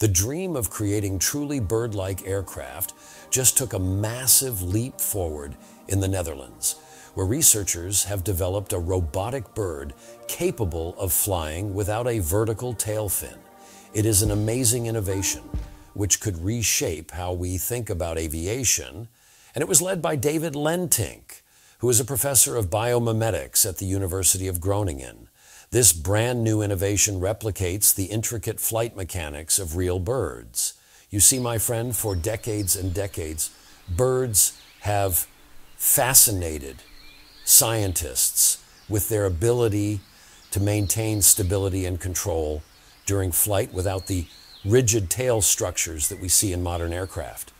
The dream of creating truly bird like aircraft just took a massive leap forward in the Netherlands, where researchers have developed a robotic bird capable of flying without a vertical tail fin. It is an amazing innovation which could reshape how we think about aviation, and it was led by David Lentink, who is a professor of biomimetics at the University of Groningen. This brand new innovation replicates the intricate flight mechanics of real birds. You see, my friend, for decades and decades, birds have fascinated scientists with their ability to maintain stability and control during flight without the rigid tail structures that we see in modern aircraft.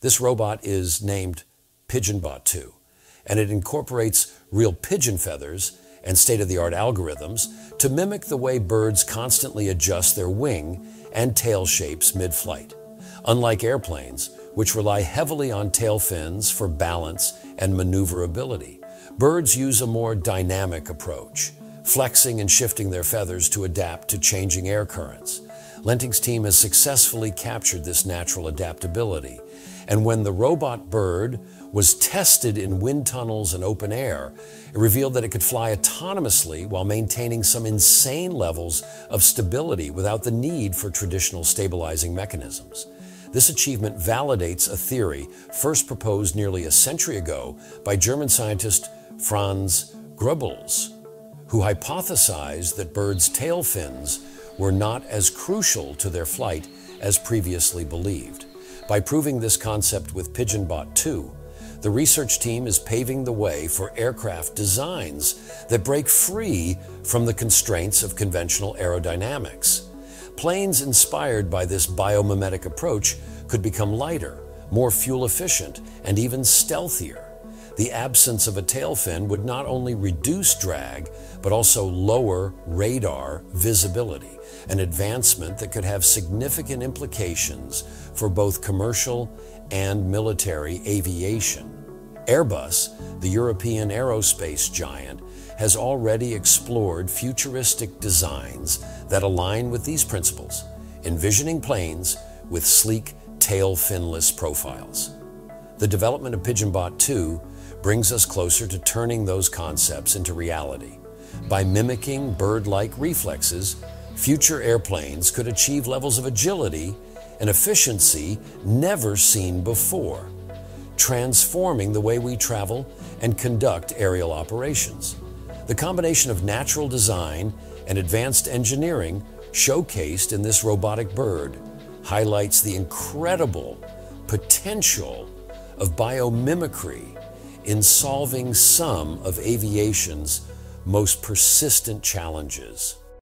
This robot is named PigeonBot 2, and it incorporates real pigeon feathers and state of the art algorithms to mimic the way birds constantly adjust their wing and tail shapes mid flight. Unlike airplanes, which rely heavily on tail fins for balance and maneuverability, birds use a more dynamic approach, flexing and shifting their feathers to adapt to changing air currents. Lentink's team has successfully captured this natural adaptability. And when the robot bird was tested in wind tunnels and open air, it revealed that it could fly autonomously while maintaining some insane levels of stability without the need for traditional stabilizing mechanisms. This achievement validates a theory first proposed nearly a century ago by German scientist Franz Groebbels, who hypothesized that birds' tail fins were not as crucial to their flight as previously believed. By proving this concept with PigeonBot 2, the research team is paving the way for aircraft designs that break free from the constraints of conventional aerodynamics. Planes inspired by this biomimetic approach could become lighter, more fuel efficient, and even stealthier. The absence of a tail fin would not only reduce drag, but also lower radar visibility, an advancement that could have significant implications for both commercial and military aviation. Airbus, the European aerospace giant, has already explored futuristic designs that align with these principles, envisioning planes with sleek tail finless profiles. The development of PigeonBot 2 brings us closer to turning those concepts into reality. By mimicking bird like reflexes, future airplanes could achieve levels of agility and efficiency never seen before, transforming the way we travel and conduct aerial operations. The combination of natural design and advanced engineering showcased in this robotic bird highlights the incredible potential of biomimicry in solving some of aviation's most persistent challenges.